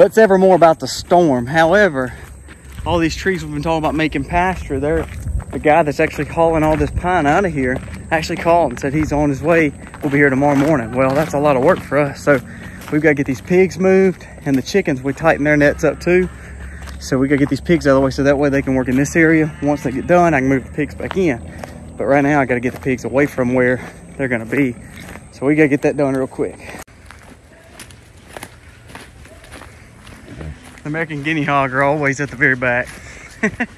It's ever more about the storm. However, all these trees we've been talking about making pasture, they're the guy that's actually hauling all this pine out of here actually called and said he's on his way. We'll be here tomorrow morning. Well, that's a lot of work for us. So we've got to get these pigs moved and the chickens, we tighten their nets up too. So we got to get these pigs out of the way so that way they can work in this area. Once they get done, I can move the pigs back in. But right now I got to get the pigs away from where they're going to be. So we got to get that done real quick. American guinea hog are always at the very back.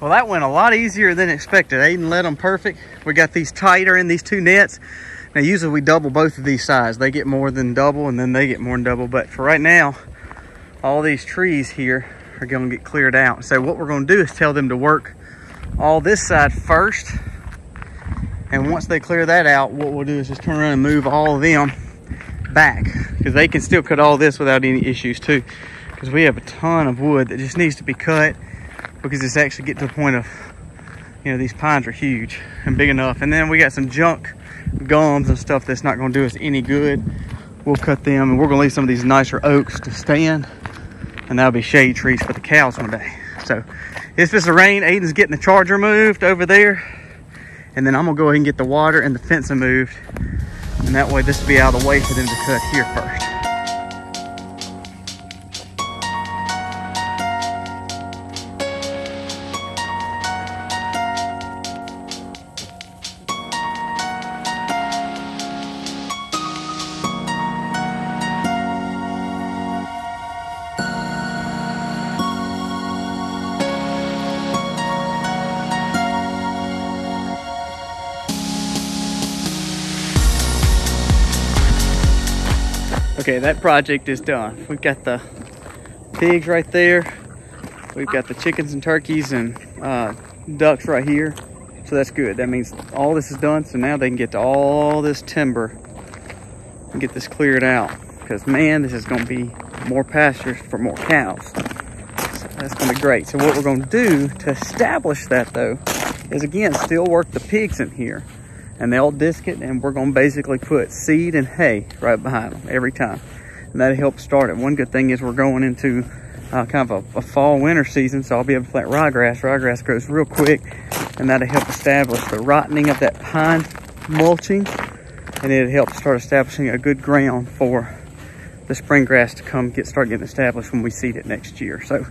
Well, that went a lot easier than expected. Eh? Aiden let them perfect. We got these tighter in these two nets. Now, usually we double both of these sides. They get more than double and then they get more than double. But for right now, all these trees here are gonna get cleared out. So what we're gonna do is tell them to work all this side first. And once they clear that out, what we'll do is just turn around and move all of them back because they can still cut all this without any issues too. Because we have a ton of wood that just needs to be cut because it's actually getting to the point of, you know, these pines are huge and big enough. And then we got some junk gums and stuff that's not gonna do us any good. We'll cut them and we're gonna leave some of these nicer oaks to stand and that'll be shade trees for the cows one day. So if it's a rain, Aiden's getting the charger moved over there. And then I'm gonna go ahead and get the water and the fencing moved. And that way this will be out of the way for them to cut here first. Okay, that project is done. We've got the pigs right there. We've got the chickens and turkeys and uh, ducks right here. So that's good. That means all this is done. So now they can get to all this timber and get this cleared out. Because man, this is gonna be more pastures for more cows. So that's gonna be great. So what we're gonna do to establish that though, is again, still work the pigs in here and they'll disc it and we're gonna basically put seed and hay right behind them every time. And that helps start it. One good thing is we're going into uh, kind of a, a, fall winter season, so I'll be able to plant ryegrass. Ryegrass grows real quick and that'll help establish the rotting of that pine mulching and it'll help start establishing a good ground for the spring grass to come get start getting established when we seed it next year. So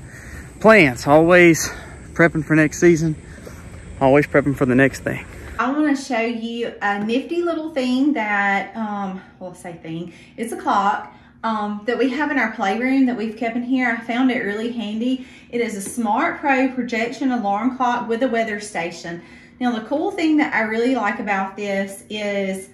plants, always prepping for next season, always prepping for the next thing. I want to show you a nifty little thing that, um, well, say thing, it's a clock um, that we have in our playroom that we've kept in here. I found it really handy. It is a SMARTRO projection alarm clock with a weather station. Now, the cool thing that I really like about this is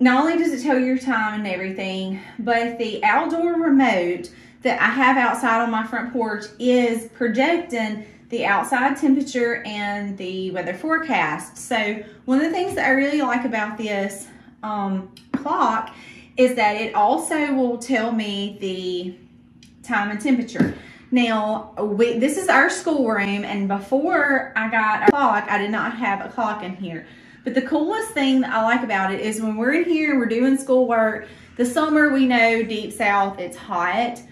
not only does it tell your time and everything, but the outdoor remote that I have outside on my front porch is projecting the outside temperature and the weather forecast. So one of the things that I really like about this um, clock is that it also will tell me the time and temperature. Now, we, this is our schoolroom, and before I got a clock, I did not have a clock in here. But the coolest thing that I like about it is when we're in here, and we're doing schoolwork, the summer, we know deep south, it's hot.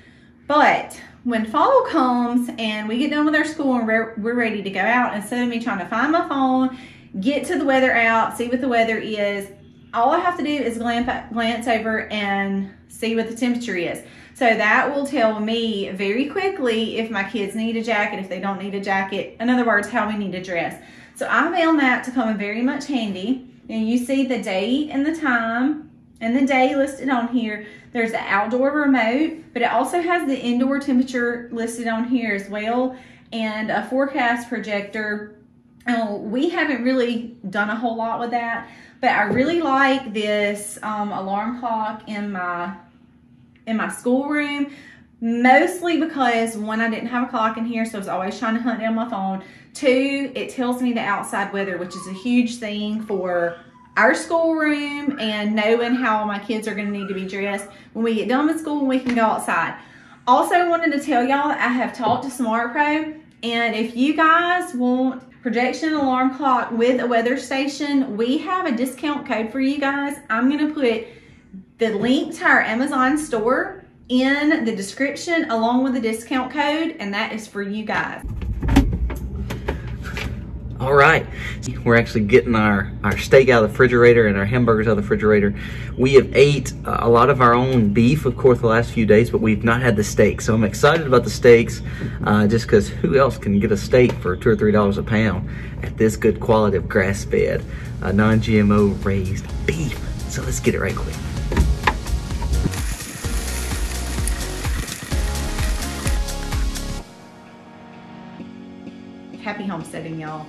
But when fall comes and we get done with our school and we're, we're ready to go out, instead of me trying to find my phone, get to the weather out, see what the weather is, all I have to do is glance, glance over and see what the temperature is. So that will tell me very quickly if my kids need a jacket, if they don't need a jacket. In other words, how we need to dress. So I found that to come in very much handy. And you see the date and the time and the day listed on here. There's the outdoor remote, but it also has the indoor temperature listed on here as well and a forecast projector. Oh, we haven't really done a whole lot with that, but I really like this um, alarm clock in my in my schoolroom, mostly because one, I didn't have a clock in here, so I was always trying to hunt down my phone. Two, it tells me the outside weather, which is a huge thing for our schoolroom and knowing how my kids are going to need to be dressed when we get done with school and we can go outside. Also wanted to tell y'all that I have talked to SMARTRO and if you guys want projection alarm clock with a weather station, we have a discount code for you guys. I'm gonna put the link to our Amazon store in the description along with the discount code and that is for you guys. All right, we're actually getting our, our steak out of the refrigerator and our hamburgers out of the refrigerator. We have ate a lot of our own beef, of course, the last few days, but we've not had the steak. So I'm excited about the steaks, uh, just because who else can get a steak for two or three dollars a pound at this good quality of grass-fed, uh, non-GMO raised beef. So let's get it right quick. Happy homesteading, y'all.